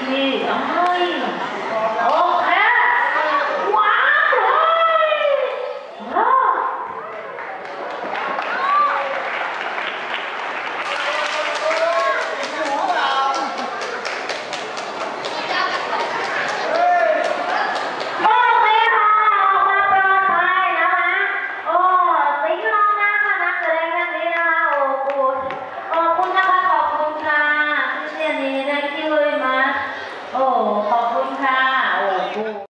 ที่น้องเฮ้ย